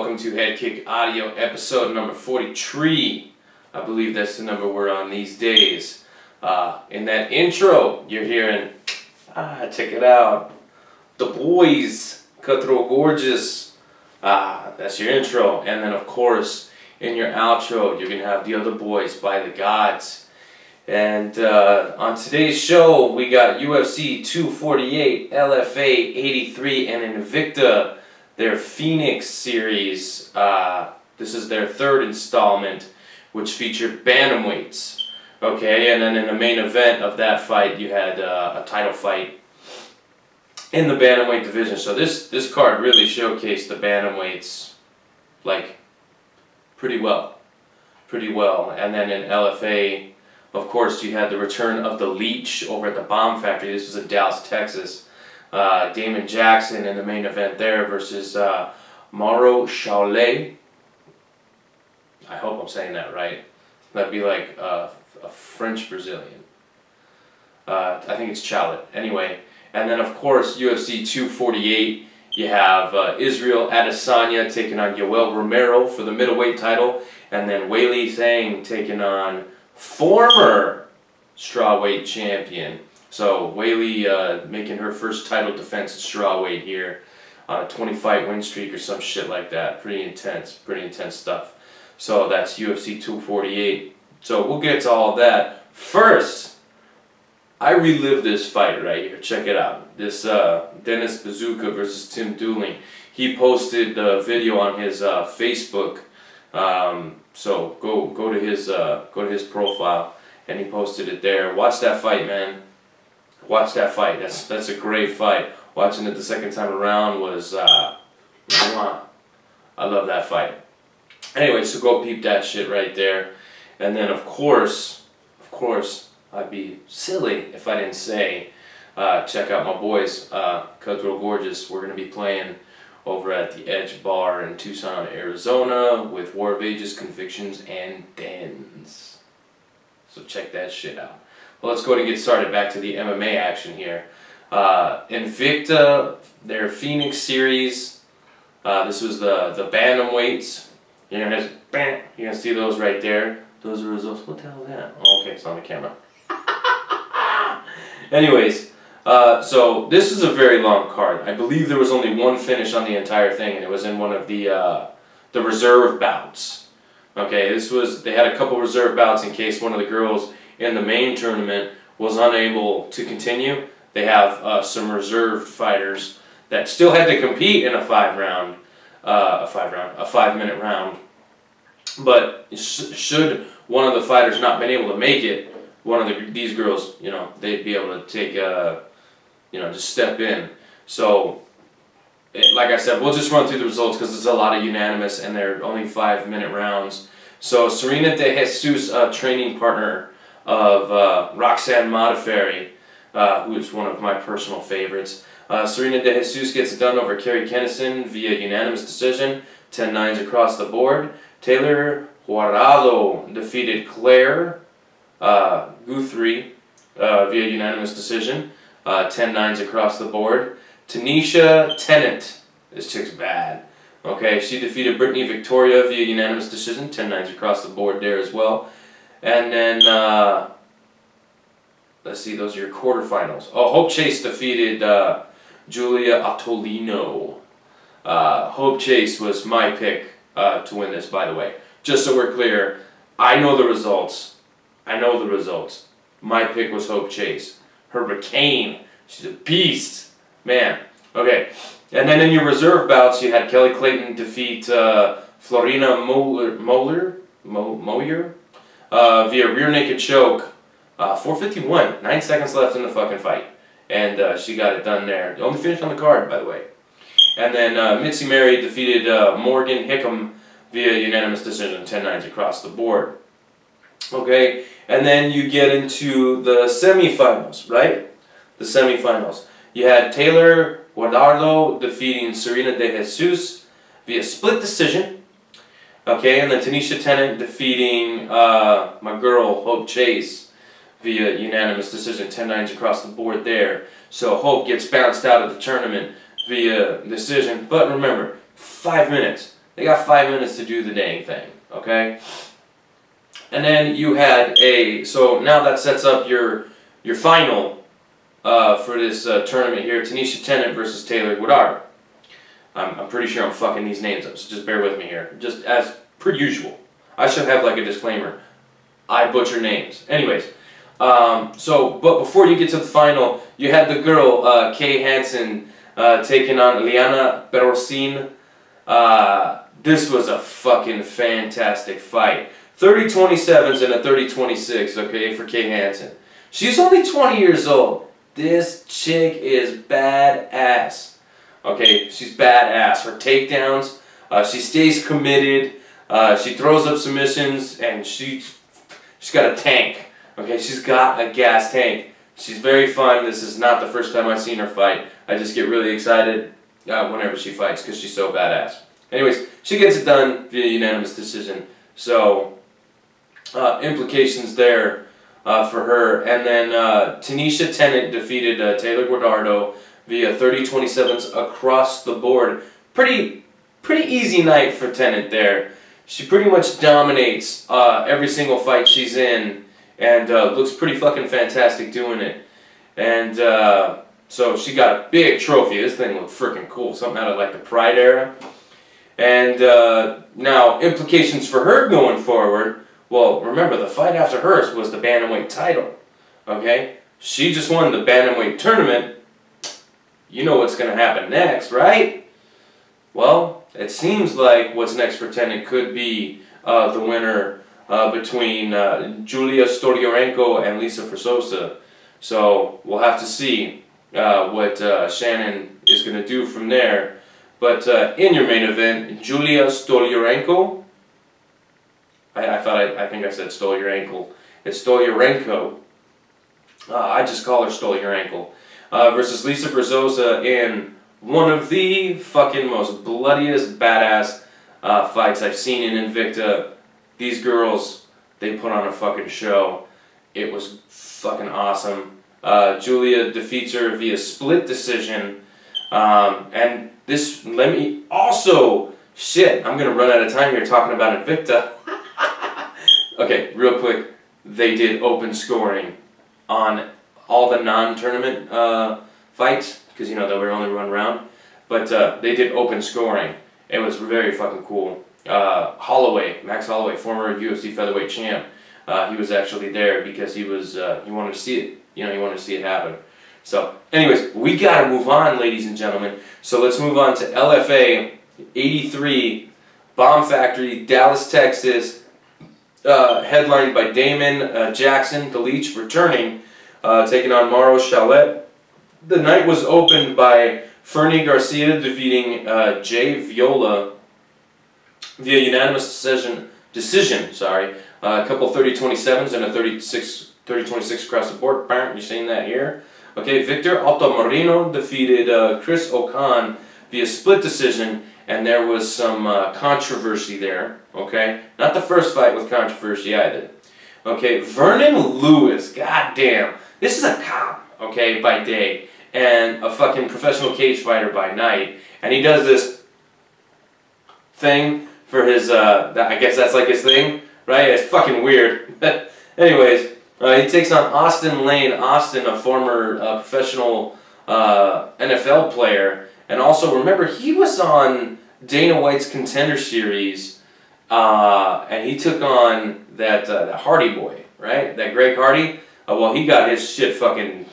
Welcome to Head Kick Audio, episode number 43. I believe that's the number we're on these days. Uh, in that intro, you're hearing, ah, check it out. The Boys, Cutthroat Gorgeous. Ah, that's your intro. And then, of course, in your outro, you're going to have The Other Boys by the Gods. And uh, on today's show, we got UFC 248, LFA 83, and Invicta, their Phoenix series. Uh, this is their third installment, which featured bantamweights. Okay, and then in the main event of that fight, you had uh, a title fight in the bantamweight division. So this this card really showcased the bantamweights like pretty well, pretty well. And then in LFA, of course, you had the return of the Leech over at the Bomb Factory. This was in Dallas, Texas. Uh, Damon Jackson in the main event there versus uh, Mauro Charlet. I hope I'm saying that right. That'd be like uh, a French Brazilian. Uh, I think it's Chalet. Anyway, and then of course UFC 248. You have uh, Israel Adesanya taking on Yoel Romero for the middleweight title, and then Weili Zhang taking on former strawweight champion. So Weili uh, making her first title defense at strawweight here on a 20 fight win streak or some shit like that. Pretty intense, pretty intense stuff. So that's UFC 248. So we'll get to all that. First, I relive this fight right here. Check it out. This uh, Dennis Buzukja versus Tim Dooling. He posted the video on his uh, Facebook. Um, so go go to his uh, go to his profile, and he posted it there. Watch that fight, man. Watch that fight. That's that's a great fight. Watching it the second time around was uh, I love that fight. Anyway, so go peep that shit right there, and then of course, of course, I'd be silly if I didn't say, uh, check out my boys, uh, Cutthroat Gorgeous. We're going to be playing over at the Edge Bar in Tucson, Arizona with War of Ages, Convictions, and Dens. So check that shit out. Well, let's go ahead and get started back to the MMA action here. Uh, Invicta, their Phoenix series. Uh, this was the, the bantamweights. You're gonna, you're gonna see those right there. Those are results. What the hell is that? Oh, okay, it's on the camera. Anyways, uh, so this is a very long card. I believe there was only one finish on the entire thing, and it was in one of the uh, the reserve bouts. Okay, this was they had a couple reserve bouts in case one of the girls in the main tournament was unable to continue. They have uh, some reserved fighters that still had to compete in a five round, uh, a five round, a five minute round. But sh should one of the fighters not been able to make it, one of the, these girls, you know, they'd be able to take, uh, you know, just step in. So, it, like I said, we'll just run through the results because it's a lot of unanimous and they're only five minute rounds. So Serena De Jesus, a training partner of uh, Roxanne Modafferi, uh, who is one of my personal favorites. Uh, Serena De Jesus gets it done over Kerri Kennison via unanimous decision, 10-9s across the board. Taylor Guardado defeated Claire uh, Guthrie uh, via unanimous decision, uh, 10-9s across the board. Tanisha Tennant, this chick's bad. Okay, she defeated Brittany Victoria via unanimous decision, 10-9s across the board there as well. And then, uh, let's see, those are your quarterfinals. Oh, Hope Chase defeated uh, Julia Atolino. Uh, Hope Chase was my pick uh, to win this, by the way. Just so we're clear, I know the results. I know the results. My pick was Hope Chase. Hurricane, she's a beast. Man, okay. And then in your reserve bouts, you had Kelly Clayton defeat uh, Florina Moller, Mo, Moyer uh, via rear naked choke. Uh, 451, nine seconds left in the fucking fight. And uh, she got it done there. The only finish on the card, by the way. And then uh, Mitzi Mary defeated uh, Morgan Hickam via unanimous decision, 10-9s across the board. Okay, and then you get into the semifinals, right? The semifinals. You had Taylor Guardado defeating Serena De Jesus via split decision. Okay, and then Tanisha Tennant defeating uh, my girl Hope Chase via unanimous decision, 10-9s across the board there. So Hope gets bounced out of the tournament via decision. But remember, Five minutes. They got five minutes to do the dang thing, okay? And then you had a, so now that sets up your your final uh, for this uh, tournament here, Tanisha Tennant versus Taylor Guardado. I'm, I'm pretty sure I'm fucking these names up, so just bear with me here. Just as per usual. I should have like a disclaimer. I butcher names. Anyways, um, so, but before you get to the final, you had the girl, uh, Kay Hansen, uh, taking on Liana Berossin. Uh, this was a fucking fantastic fight. 30-27s and a 30-26, okay, for Kay Hansen. She's only 20 years old. This chick is badass. Okay, she's badass. Her takedowns, uh, she stays committed. Uh, she throws up submissions, and she, she's got a tank. Okay, she's got a gas tank. She's very fun. This is not the first time I've seen her fight. I just get really excited uh, whenever she fights because she's so badass. Anyways, she gets it done via unanimous decision. So, uh, implications there uh, for her. And then uh, Tanisha Tennant defeated uh, Taylor Guardado via 30-27s across the board. Pretty, pretty easy night for Tennant there. She pretty much dominates uh, every single fight she's in and uh, looks pretty fucking fantastic doing it. And uh, so she got a big trophy. This thing looked freaking cool. Something out of like the Pride era. And now, implications for her going forward well, remember, the fight after hers was the Bantamweight title. Okay? She just won the Bantamweight tournament. You know what's going to happen next, right? Well, it seems like what's next for Tennant could be uh, the winner uh, between uh, Julia Stolyarenko and Lisa Verzosa. So we'll have to see uh, what uh, Shannon is going to do from there. But uh, in your main event, Julia Stolyarenko I, I thought I, I think I said stole your ankle. It's Stolyarenko. Uh, I just call her stole your ankle. Uh, versus Lisa Verzosa in one of the fucking most bloodiest badass uh, fights I've seen in Invicta. These girls, they put on a fucking show. It was fucking awesome. Uh, Julia defeats her via split decision. Um, and this, let me also, shit, I'm gonna run out of time here talking about Invicta. Okay, real quick, they did open scoring on all the non-tournament uh, fights because you know they were only one round, but uh, they did open scoring. It was very fucking cool. Uh, Holloway, Max Holloway, former UFC featherweight champ, uh, he was actually there because he was uh, he wanted to see it. You know, he wanted to see it happen. So, anyways, we gotta move on, ladies and gentlemen. So let's move on to LFA 83 Bomb Factory, Dallas, Texas uh, headlined by Damon Jackson, the Leech, returning, uh, taking on Mauro Chaulet. The night was opened by Fernie Garcia defeating uh, Jay Viola via unanimous decision. Decision, sorry. Uh, a couple 30-27s and a 30-26 across the board. You're seeing that here. Okay, Victor Altamirano defeated uh, Chris Okan via split decision and there was some uh, controversy there, okay? Not the first fight with controversy either. Okay, Vernon Lewis, goddamn. This is a cop, okay, by day, and a fucking professional cage fighter by night, and he does this thing for his, uh, I guess that's like his thing, right? It's fucking weird. Anyways, uh, he takes on Austin Lane. Austin, a former uh, professional uh, NFL player, and also remember he was on Dana White's Contender Series, uh, and he took on that uh, that Hardy boy, right? That Greg Hardy. Uh, well, he got his shit fucking.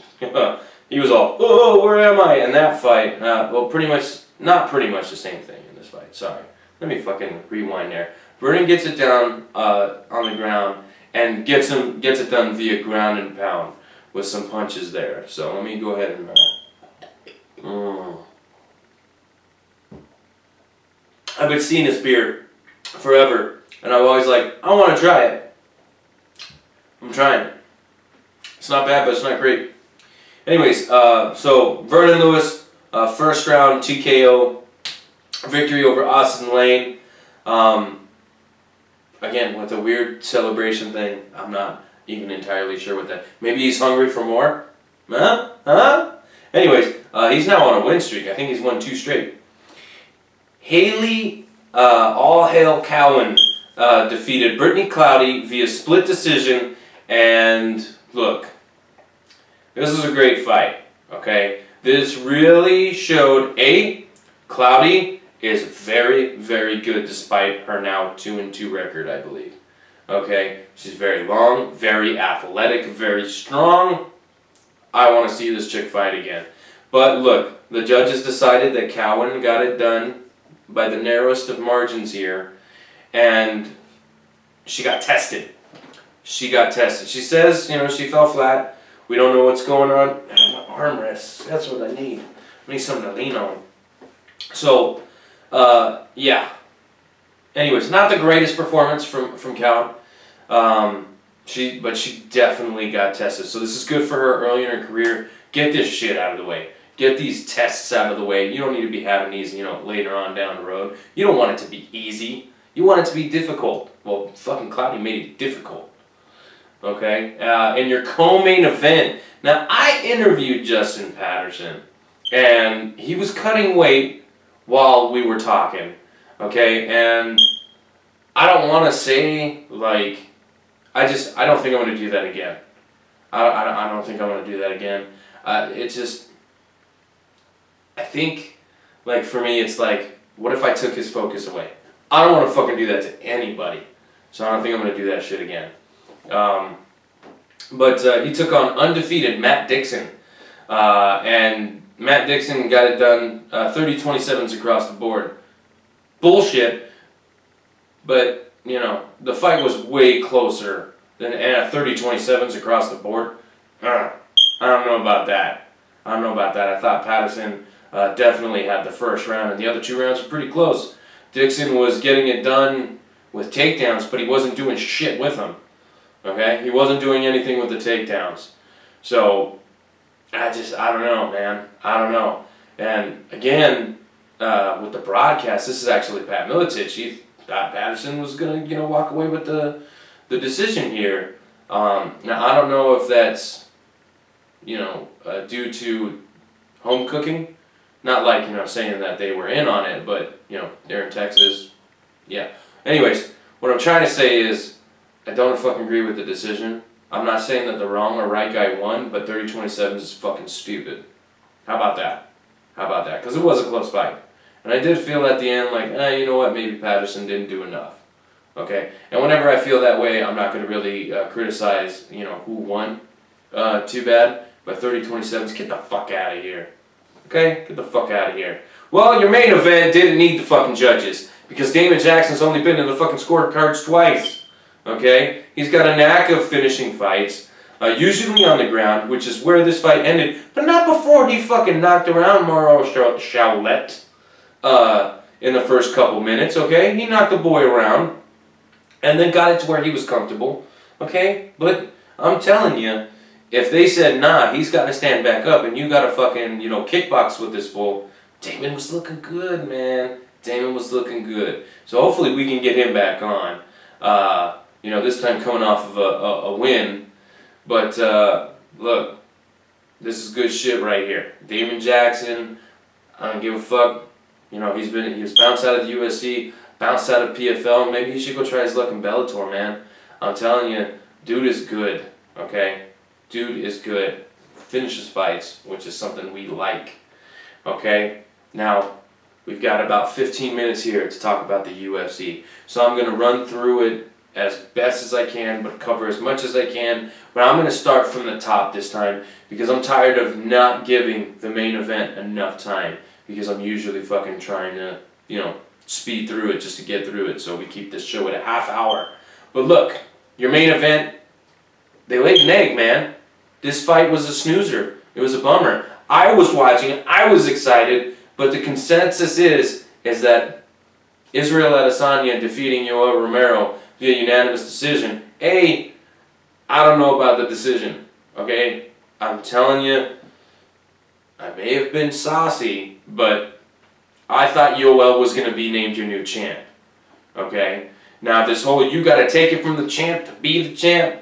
he was all, oh, where am I? In that fight, uh, well, pretty much, not pretty much the same thing in this fight. Sorry, let me fucking rewind there. Vernon gets it down uh, on the ground and gets him gets it done via ground and pound with some punches there. So let me go ahead and. Uh, mm. I've been seeing this beer forever, and I'm always like, I want to try it. I'm trying it. It's not bad, but it's not great. Anyways, uh, so Vernon Lewis, uh, first round TKO victory over Austin Lane. Um, again, with a weird celebration thing. I'm not even entirely sure what that. Maybe he's hungry for more. Huh? Huh? Anyways, uh, he's now on a win streak. I think he's won two straight. Haley uh, All Hail Cowan uh, defeated Brittany Cloudy via split decision. And look, this is a great fight. Okay, this really showed a Cloudy is very, very good despite her now two and two record, I believe. Okay, she's very long, very athletic, very strong. I want to see this chick fight again. But look, the judges decided that Cowan got it done by the narrowest of margins here, and she got tested. She got tested. She says, you know, she fell flat. We don't know what's going on. Armrests. That's what I need. I need something to lean on. So, uh, yeah. Anyways, not the greatest performance from from Cowan. Um, she, but she definitely got tested. So this is good for her early in her career. Get this shit out of the way. Get these tests out of the way. You don't need to be having these, you know, later on down the road. You don't want it to be easy. You want it to be difficult. Well, fucking Cloudy made it difficult. Okay? Uh, in your co-main event. Now, I interviewed Justin Patterson. And he was cutting weight while we were talking. Okay? And I don't want to say, like, I just, I don't think I'm going to do that again. I, I, I don't think I'm going to do that again. Uh, it's just, I think, like, for me, it's like, what if I took his focus away? I don't want to fucking do that to anybody. So I don't think I'm going to do that shit again. Um, but uh, he took on undefeated Matt Dixon. Uh, and Matt Dixon got it done uh, 30 27s across the board. Bullshit. But you know, the fight was way closer than uh, 30-27s across the board. Uh, I don't know about that. I don't know about that. I thought Patterson uh, definitely had the first round, and the other two rounds were pretty close. Dixon was getting it done with takedowns, but he wasn't doing shit with them. Okay? He wasn't doing anything with the takedowns. So, I just, I don't know, man. I don't know. And again, uh, with the broadcast, this is actually Pat Miletich. He Pat Patterson was gonna you know walk away with the the decision here. Um, now I don't know if that's you know uh, due to home cooking, not like you know saying that they were in on it, but you know they're in Texas. Yeah. Anyways, what I'm trying to say is I don't fucking agree with the decision. I'm not saying that the wrong or right guy won, but 30-27 is fucking stupid. How about that? How about that? Because it was a close fight. And I did feel at the end like, eh, you know what, maybe Patterson didn't do enough. Okay? And whenever I feel that way, I'm not going to really uh, criticize, you know, who won uh, too bad. But 30-27s, get the fuck out of here. Okay? Get the fuck out of here. Well, your main event didn't need the fucking judges. Because Damon Jackson's only been in the fucking scorecards twice. Okay? He's got a knack of finishing fights. Uh, usually on the ground, which is where this fight ended. But not before he fucking knocked around Mauro Chaulet uh, in the first couple minutes, okay? He knocked the boy around and then got it to where he was comfortable, okay? But I'm telling you, if they said, nah, he's got to stand back up and you got to fucking, you know, kickbox with this fool, Damon was looking good, man. Damon was looking good. So hopefully we can get him back on. Uh, you know, this time coming off of a, a, a win. But uh, look, this is good shit right here. Damon Jackson, I don't give a fuck you know, he's been he was bounced out of the UFC, bounced out of PFL. Maybe he should go try his luck in Bellator, man. I'm telling you, dude is good. Okay, dude is good. Finishes fights, which is something we like. Okay, now we've got about 15 minutes here to talk about the UFC. So I'm to run through it as best as I can, but cover as much as I can. But I'm going to start from the top this time because I'm tired of not giving the main event enough time because I'm usually fucking trying to, you know, speed through it just to get through it. So we keep this show at a half hour. But look, your main event, they laid an egg, man. This fight was a snoozer. It was a bummer. I was watching I was excited, but the consensus is is that Israel Adesanya defeating Yoel Romero via unanimous decision. A, I don't know about the decision. Okay, I'm telling you, I may have been saucy, but I thought Yoel was going to be named your new champ. Okay? Now, this whole you got to take it from the champ to be the champ,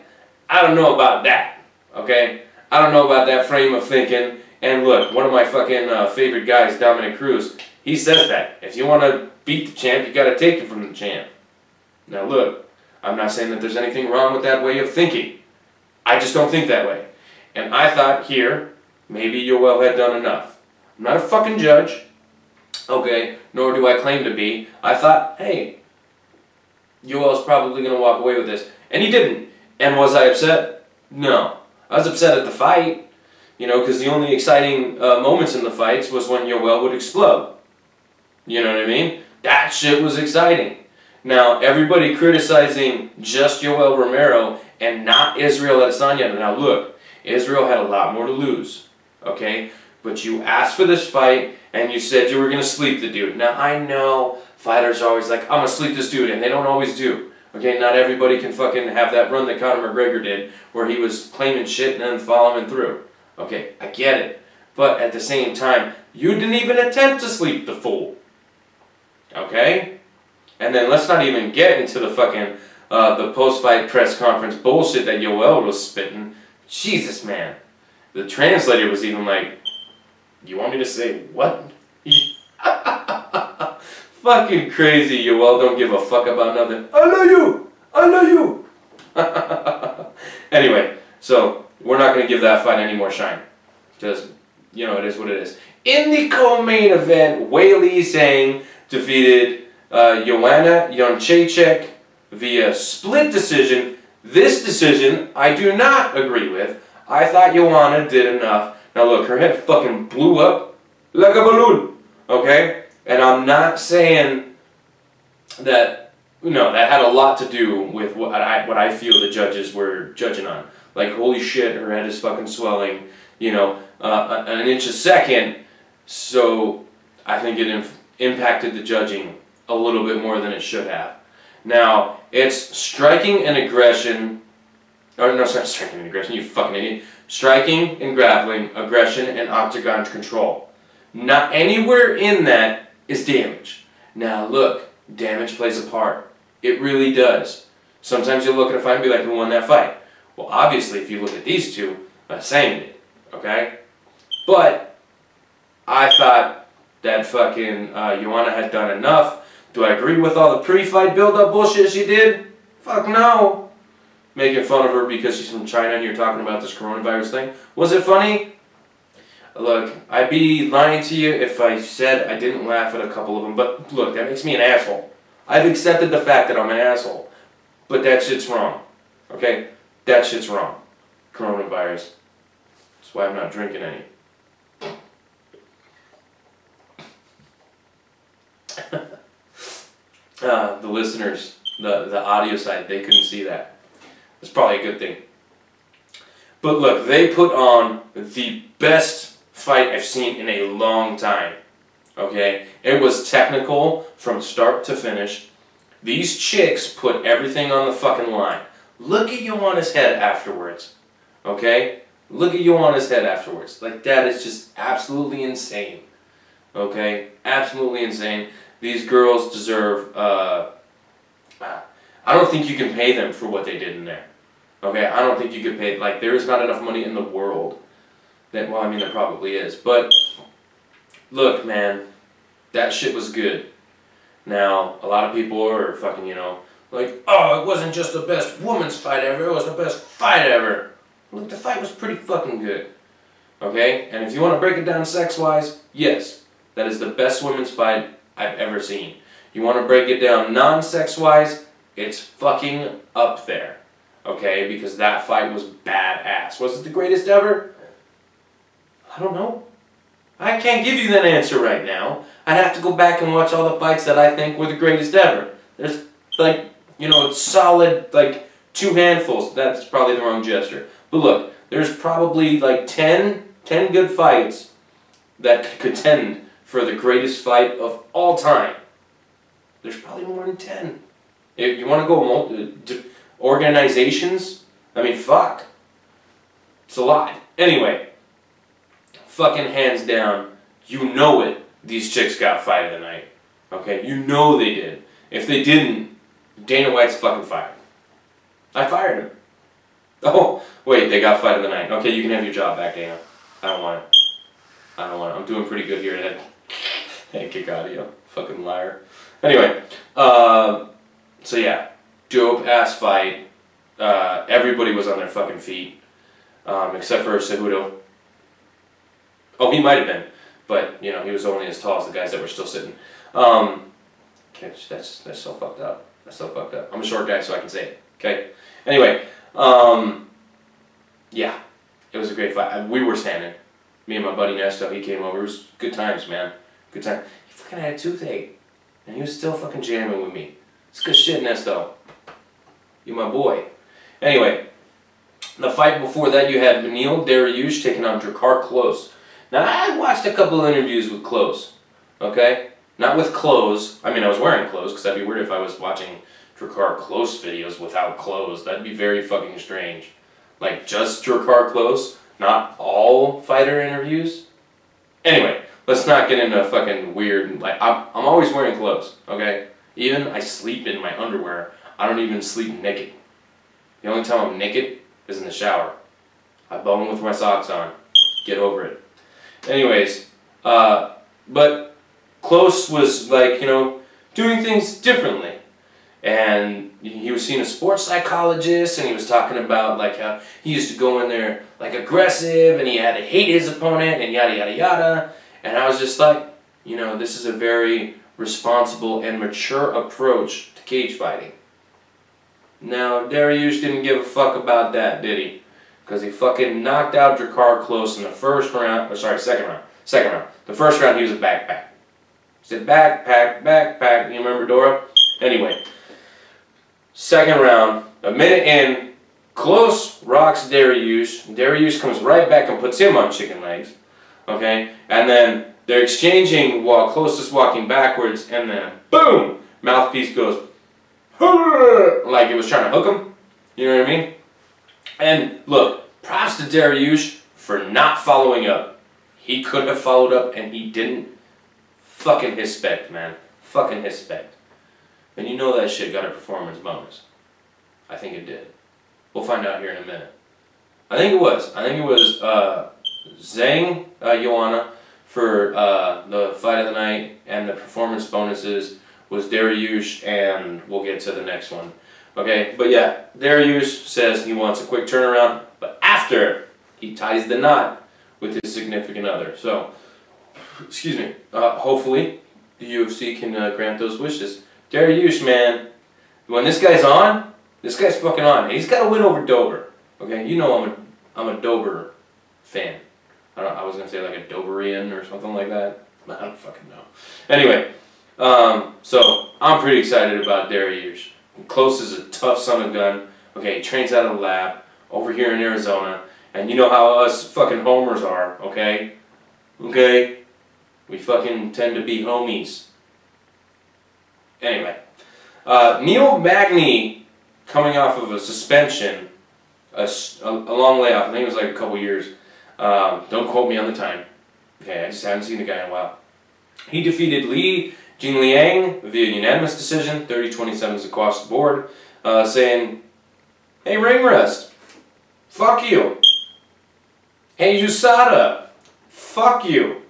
I don't know about that. Okay? I don't know about that frame of thinking. And look, one of my fucking uh, favorite guys, Dominick Cruz, he says that. If you want to beat the champ, you gotta take it from the champ. Now look, I'm not saying that there's anything wrong with that way of thinking. I just don't think that way. And I thought here, maybe Yoel had done enough. I'm not a fucking judge, okay, nor do I claim to be. I thought, hey, Yoel's probably going to walk away with this. And he didn't. And was I upset? No. I was upset at the fight, you know, because the only exciting uh, moments in the fights was when Yoel would explode. You know what I mean? That shit was exciting. Now, everybody criticizing just Yoel Romero and not Israel Adesanya. Now, look, Israel had a lot more to lose, okay? But you asked for this fight, and you said you were going to sleep the dude. Now, I know fighters are always like, I'm going to sleep this dude, and they don't always do. Okay, not everybody can fucking have that run that Conor McGregor did, where he was claiming shit and then following through. Okay, I get it. But at the same time, you didn't even attempt to sleep the fool. Okay? And then let's not even get into the fucking uh, the post-fight press conference bullshit that Yoel was spitting. Jesus, man. The translator was even like, you want me to say what? Fucking crazy, Yoel don't give a fuck about nothing. I love you! I love you! anyway, so we're not going to give that fight any more shine. Because, you know, it is what it is. In the co-main event, Weili Zhang defeated uh, Joanna Jędrzejczyk via split decision. This decision I do not agree with. I thought Joanna did enough. Now look, her head fucking blew up like a balloon. Okay? And I'm not saying that, know, that had a lot to do with what I, what I feel the judges were judging on. Like, holy shit, her head is fucking swelling, you know, uh, an inch a second. So I think it impacted the judging a little bit more than it should have. Now, it's striking and aggression, or no, sorry, striking and aggression, you fucking idiot. Striking and grappling, aggression, and octagon control. Not anywhere in that is damage. Now look, damage plays a part. It really does. Sometimes you'll look at a fight and be like, who won that fight? Well, obviously, if you look at these two, same did, okay? But I thought that fucking uh, Joanna had done enough do I agree with all the pre-fight build-up bullshit she did? Fuck no. Making fun of her because she's from China and you're talking about this coronavirus thing. Was it funny? Look, I'd be lying to you if I said I didn't laugh at a couple of them, but look, that makes me an asshole. I've accepted the fact that I'm an asshole. But that shit's wrong. Okay? That shit's wrong. Coronavirus. That's why I'm not drinking any. Uh, the listeners, the, the audio side, they couldn't see that. It's probably a good thing. But look, they put on the best fight I've seen in a long time. Okay? It was technical from start to finish. These chicks put everything on the fucking line. Look at Joanna's head afterwards. Okay? Look at Joanna's head afterwards. Like, that is just absolutely insane. Okay? Absolutely insane. These girls deserve, uh, I don't think you can pay them for what they did in there. Okay, I don't think you could pay, like, there is not enough money in the world that, well, I mean, there probably is. But, look, man, that shit was good. Now, a lot of people are fucking, you know, like, oh, it wasn't just the best woman's fight ever, it was the best fight ever. Look, the fight was pretty fucking good. Okay? And if you want to break it down sex-wise, yes, that is the best women's fight I've ever seen. You want to break it down non-sex wise, it's fucking up there. Okay, because that fight was badass. Was it the greatest ever? I don't know. I can't give you that answer right now. I'd have to go back and watch all the fights that I think were the greatest ever. There's like, you know, it's solid, like, two handfuls. That's probably the wrong gesture. But look, there's probably like 10, 10 good fights that could contend for the greatest fight of all time. There's probably more than 10. If you want to go multi, uh, organizations, I mean, fuck. It's a lot. Anyway, fucking hands down, you know it, these chicks got fight of the night. Okay? You know they did. If they didn't, Dana White's fucking fired. I fired him. Oh, wait, they got fight of the night. Okay, you can have your job back, Dana. I don't want it. I don't want it. I'm doing pretty good here today. Hey, kick audio. Fucking liar. Anyway, uh, so yeah, dope ass fight. Uh, everybody was on their fucking feet, um, except for Cejudo. Oh, he might have been, but you know he was only as tall as the guys that were still sitting. Um, that's that's so fucked up. That's so fucked up. I'm a short guy, so I can say it. Okay. Anyway, um, yeah, it was a great fight. We were standing. Me and my buddy Nesto, he came over. It was good times, man. Good time. He fucking had a toothache, and he was still fucking jamming with me. It's good shit, Nesto. You my boy. Anyway, the fight before that, you had Beneil Dariush taking on Drakkar Klose. Now, I watched a couple interviews with Klose. okay? Not with clothes. I mean, I was wearing clothes because that'd be weird if I was watching Drakkar Klose videos without clothes. That'd be very fucking strange. Like, just Drakkar Klose, not all fighter interviews. Anyway, let's not get into fucking weird, like, I'm, I'm always wearing clothes, okay? Even I sleep in my underwear. I don't even sleep naked. The only time I'm naked is in the shower. I bone with my socks on. Get over it. Anyways, uh, but Klose was like, you know, doing things differently. And he was seeing a sports psychologist and he was talking about like how he used to go in there like aggressive and he had to hate his opponent and yada yada yada. And I was just like, you know, this is a very responsible and mature approach to cage fighting. Now, Dariush didn't give a fuck about that, did he? Because he fucking knocked out Drakkar Klose in the first round, or sorry, second round. Second round. The first round, he was a backpack. He said, backpack, backpack. You remember Dora? Anyway, second round, a minute in, Klose rocks Dariush. Dariush comes right back and puts him on chicken legs. Okay? And then they're exchanging while closest walking backwards, and then boom! Mouthpiece goes, like it was trying to hook him. You know what I mean? And look, props to Dariush for not following up. He could have followed up and he didn't. Fucking his spec, man. Fucking his spec. And you know that shit got a performance bonus. I think it did. We'll find out here in a minute. I think it was. I think it was uh, Zhang uh, for uh, the fight of the night and the performance bonuses was Dariush, and we'll get to the next one. Okay, but yeah, Dariush says he wants a quick turnaround, but after he ties the knot with his significant other. So, excuse me, uh, hopefully the UFC can uh, grant those wishes. Dariush, man, when this guy's on, this guy's fucking on. He's got to win over Dober. Okay, you know I'm a, I'm a Dober fan. I, I was to say like a Doberian or something like that. I don't fucking know. Anyway, um, so I'm pretty excited about Dariush. Klose is a tough son of a gun. Okay, he trains out of the lab over here in Arizona. And you know how us fucking homers are, okay? Okay? We fucking tend to be homies. Anyway. Uh, Neil Magny coming off of a suspension, a, a, long layoff, I think it was like a couple years. Um, don't quote me on the time. Okay, I just haven't seen the guy in a while. He defeated Li Jingliang via unanimous decision, 30-27 across the board, uh, saying, Hey ring rust, fuck you. Hey USADA, fuck you.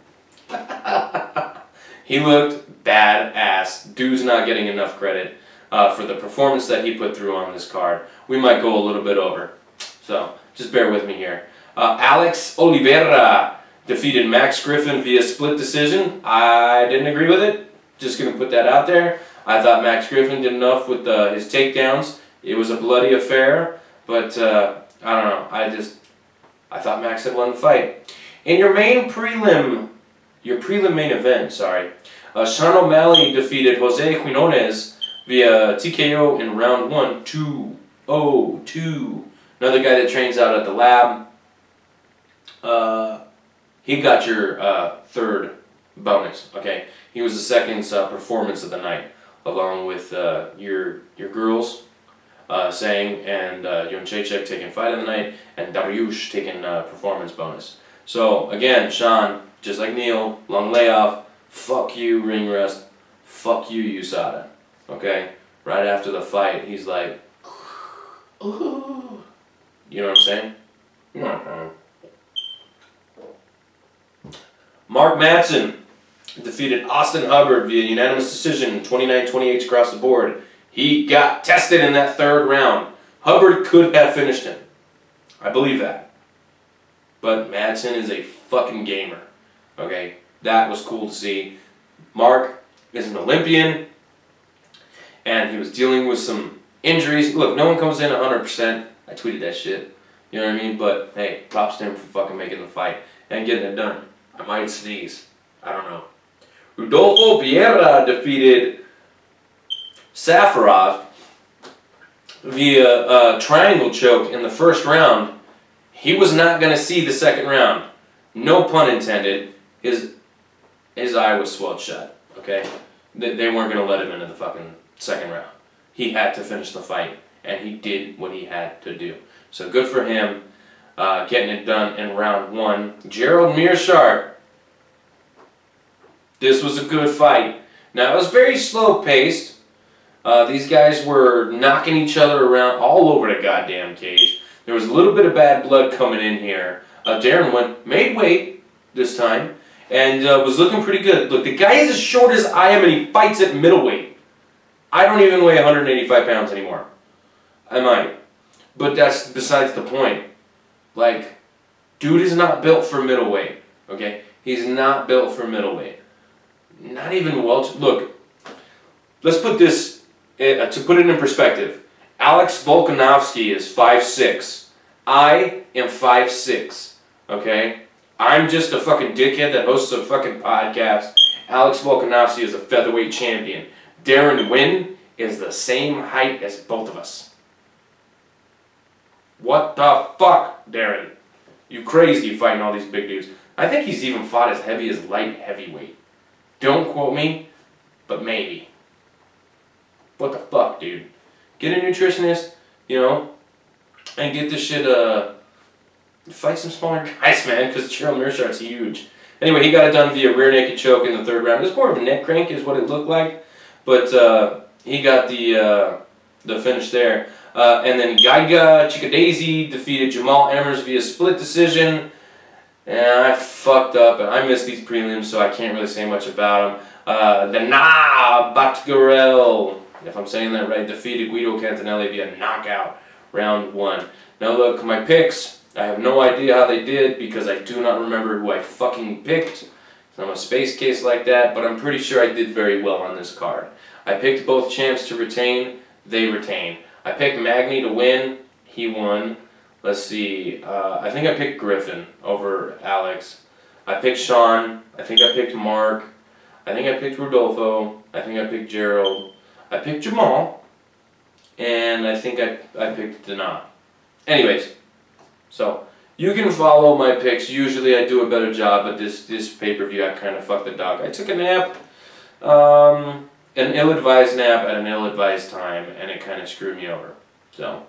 he looked badass. Dude's not getting enough credit uh, for the performance that he put through on this card. We might go a little bit over, so just bear with me here. Uh, Alex Oliveira defeated Max Griffin via split decision. I didn't agree with it. Just going to put that out there. I thought Max Griffin did enough with uh, his takedowns. It was a bloody affair, but uh, I don't know. I just, I thought Max had won the fight. In your main prelim, your prelim main event, sorry, uh, Sean O'Malley defeated Jose Quinonez via TKO in round one, two, oh, two. Another guy that trains out at the lab. Uh, he got your uh, third bonus, okay? He was the second uh, performance of the night, along with uh, your your girls uh, Zhang and uh, Jędrzejczyk taking fight of the night, and Dariush taking performance bonus. So again, Sean, just like Neil, long layoff. Fuck you, ring rest. Fuck you, USADA. Okay. Right after the fight, he's like, Ooh. you know what I'm saying? Mm-hmm. Mark Madsen defeated Austin Hubbard via unanimous decision, 29-28 across the board. He got tested in that third round. Hubbard could have finished him. I believe that. But Madsen is a fucking gamer. Okay? That was cool to see. Mark is an Olympian, and he was dealing with some injuries. Look, no one comes in 100%. I tweeted that shit. You know what I mean? But hey, props to him for fucking making the fight and getting it done. I might sneeze. I don't know. Rodolfo Vieira defeated Safarov via a triangle choke in the first round. He was not going to see the second round. No pun intended. His his eye was swelled shut. Okay, they, they weren't going to let him into the fucking second round. He had to finish the fight, and he did what he had to do. So good for him, uh, getting it done in round one. Gerald Meerschaert. This was a good fight. Now it was very slow paced. Uh, these guys were knocking each other around all over the goddamn cage. There was a little bit of bad blood coming in here. Uh, Deron Winn made weight this time and uh, was looking pretty good. Look, the guy is as short as I am, and he fights at middleweight. I don't even weigh 185 pounds anymore. I might, but that's besides the point. Like, dude is not built for middleweight. Okay, he's not built for middleweight. Not even welter. Look, let's put this uh, to put it in perspective. Alex Volkanovski is 5'6". I am 5'6". Okay. I'm just a fucking dickhead that hosts a fucking podcast. Alex Volkanovski is a featherweight champion. Deron Winn is the same height as both of us. What the fuck, Deron? You crazy fighting all these big dudes. I think he's even fought as heavy as light heavyweight. Don't quote me, but maybe. What the fuck, dude? Get a nutritionist, you know, and get this shit, uh, Fight some smaller guys, man, because Gerald Meerschaert's huge. Anyway, he got it done via rear naked choke in the third round. It was more of a neck crank is what it looked like, but uh, he got the uh, the finish there. Uh, and then Giga Chikadze defeated Jamall Emmers via split decision. And I fucked up, and I missed these prelims, so I can't really say much about them. Uh, the Na Batgarel, if I'm saying that right, defeated Guido Cantonelli via knockout, round one. Now look, my picks. I have no idea how they did because I do not remember who I fucking picked. I'm a space case like that, but I'm pretty sure I did very well on this card. I picked both champs to retain, they retain. I picked Magny to win, he won. Let's see, uh, I think I picked Griffin over Alex. I picked Sean, I think I picked Mark, I think I picked Rodolfo, I think I picked Gerald, I picked Jamall, and I think I, I picked Danaa. Anyways, so you can follow my picks. Usually I do a better job, but this this pay-per-view I kind of fucked the dog. I took a nap, um, an ill-advised nap at an ill-advised time, and it kind of screwed me over. So,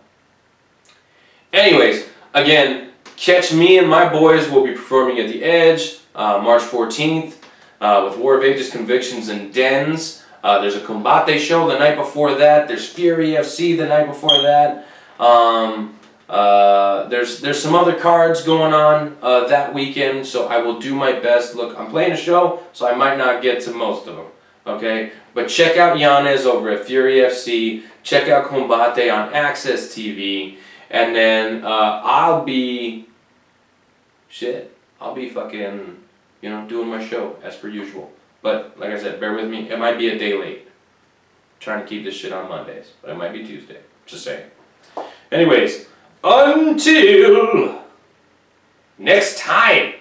anyways, again, catch me and my boys will be performing at the Edge uh, March 14th uh, with War of Ages Convictions and Dens. Uh, there's a Combate show the night before that. There's Fury FC the night before that. Um, uh, there's there's some other cards going on uh, that weekend, so I will do my best. Look, I'm playing a show, so I might not get to most of them. Okay, but check out Yanez over at Fury FC. Check out Combate on AXS TV, and then uh, I'll be shit. I'll be fucking you know doing my show as per usual. But like I said, bear with me. It might be a day late. I'm trying to keep this shit on Mondays, but it might be Tuesday. Just saying. Anyways. Until next time.